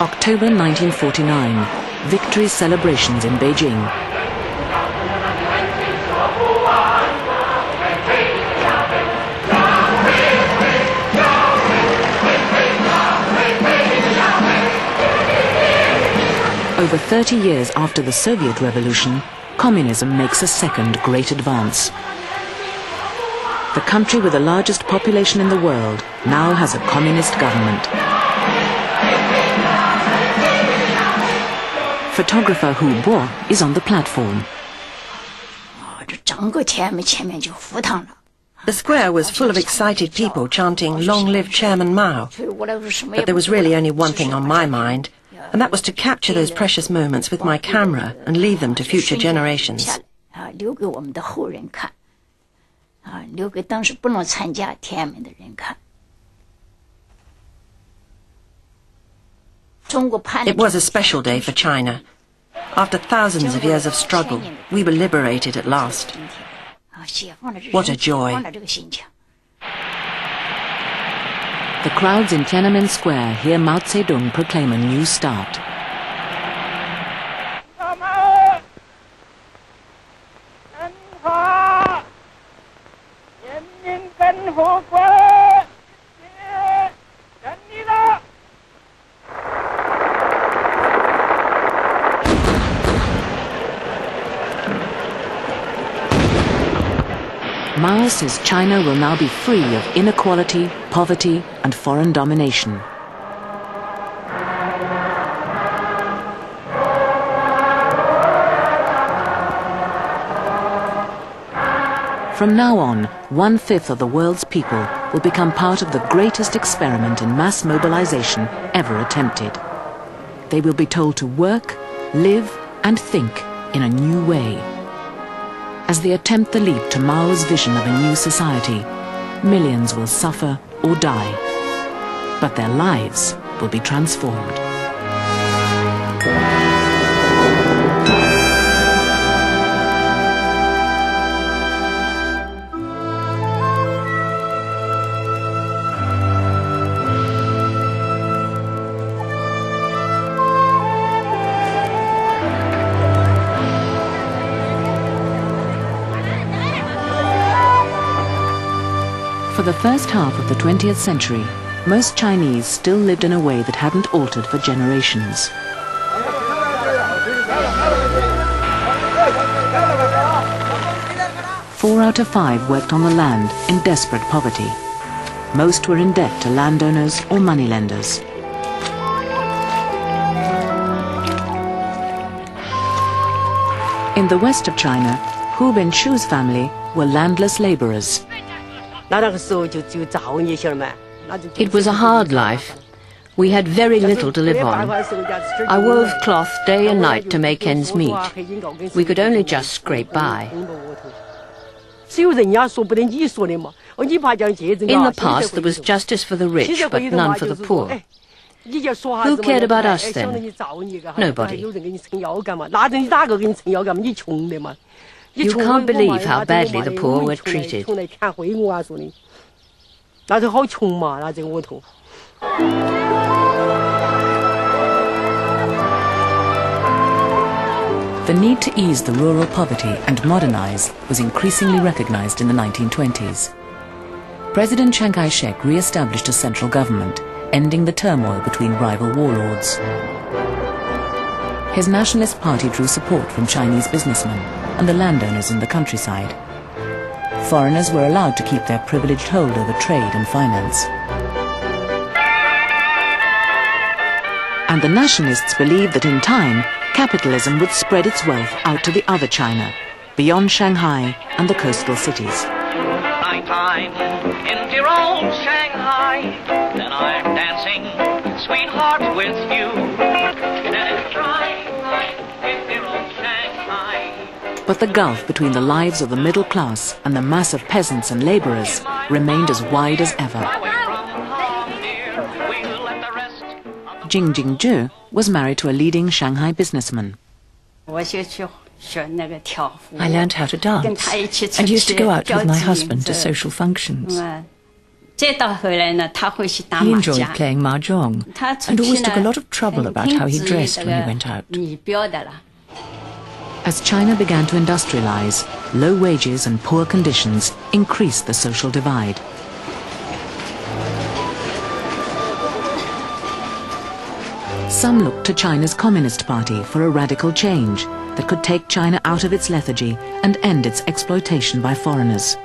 October 1949. Victory celebrations in Beijing. Over 30 years after the Soviet Revolution, communism makes a second great advance. The country with the largest population in the world now has a communist government. Photographer Hou Bo is on the platform. The square was full of excited people chanting, Long live Chairman Mao. But there was really only one thing on my mind, and that was to capture those precious moments with my camera and leave them to future generations. It was a special day for China. After thousands of years of struggle, we were liberated at last. What a joy. The crowds in Tiananmen Square hear Mao Zedong proclaim a new start. Mao says China will now be free of inequality, poverty and foreign domination. From now on, one-fifth of the world's people will become part of the greatest experiment in mass mobilization ever attempted. They will be told to work, live and think in a new way as they attempt the leap to Mao's vision of a new society. Millions will suffer or die, but their lives will be transformed. For the first half of the 20th century, most Chinese still lived in a way that hadn't altered for generations. Four out of five worked on the land in desperate poverty. Most were in debt to landowners or moneylenders. In the west of China, Hu Benshu's family were landless laborers. It was a hard life. We had very little to live on. I wove cloth day and night to make ends meet. We could only just scrape by. In the past, there was justice for the rich, but none for the poor. Who cared about us then? Nobody. You can't believe how badly the poor were treated. The need to ease the rural poverty and modernize was increasingly recognized in the 1920s. President Chiang Kai-shek re-established a central government, ending the turmoil between rival warlords. His Nationalist Party drew support from Chinese businessmen and the landowners in the countryside. Foreigners were allowed to keep their privileged hold over trade and finance. And the nationalists believed that in time, capitalism would spread its wealth out to the other China, beyond Shanghai and the coastal cities. Nighttime in dear old Shanghai, then I'm dancing, sweetheart, with you. The gulf between the lives of the middle class and the mass of peasants and laborers remained as wide as ever. Jing Jingzhi was married to a leading Shanghai businessman. I learned how to dance and used to go out with my husband to social functions. He enjoyed playing mahjong and always took a lot of trouble about how he dressed when he went out. As China began to industrialize, low wages and poor conditions increased the social divide. Some looked to China's Communist Party for a radical change that could take China out of its lethargy and end its exploitation by foreigners.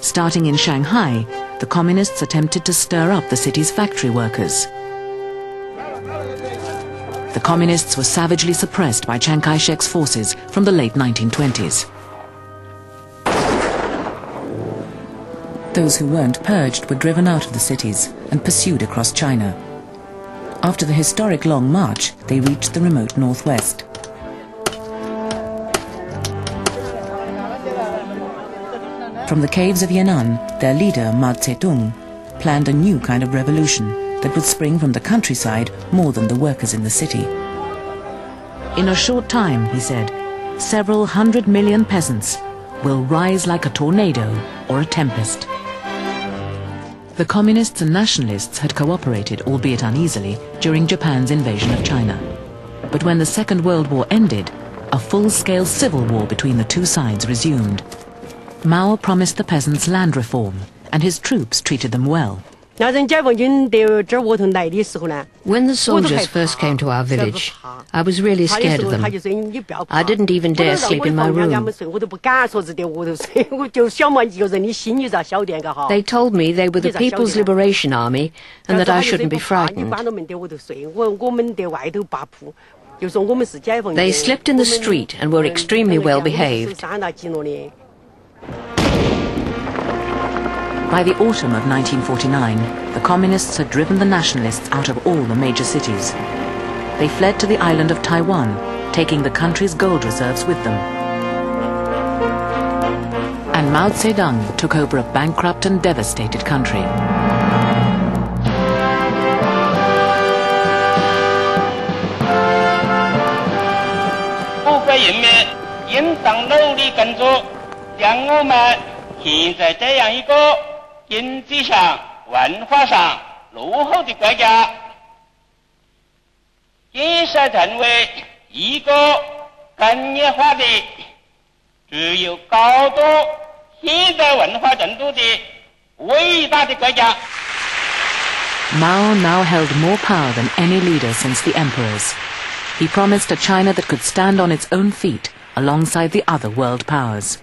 Starting in Shanghai, the communists attempted to stir up the city's factory workers. The communists were savagely suppressed by Chiang Kai-shek's forces from the late 1920s. Those who weren't purged were driven out of the cities and pursued across China. After the historic Long March, they reached the remote northwest. From the caves of Yan'an, their leader, Mao Zedong, planned a new kind of revolution that would spring from the countryside more than the workers in the city. In a short time, he said, several hundred million peasants will rise like a tornado or a tempest. The communists and nationalists had cooperated, albeit uneasily, during Japan's invasion of China. But when the Second World War ended, a full-scale civil war between the two sides resumed. Mao promised the peasants land reform, and his troops treated them well. When the soldiers first came to our village, I was really scared of them. I didn't even dare sleep in my room. They told me they were the People's Liberation Army and that I shouldn't be frightened. They slept in the street and were extremely well behaved. By the autumn of 1949, the communists had driven the nationalists out of all the major cities. They fled to the island of Taiwan, taking the country's gold reserves with them. And Mao Zedong took over a bankrupt and devastated country. The 经济上、文化上落后的国家，建设成为一个工业化的、具有高度现代文化程度的伟大的国家。Mao now held more power than any leader since the emperors. He promised a China that could stand on its own feet alongside the other world powers.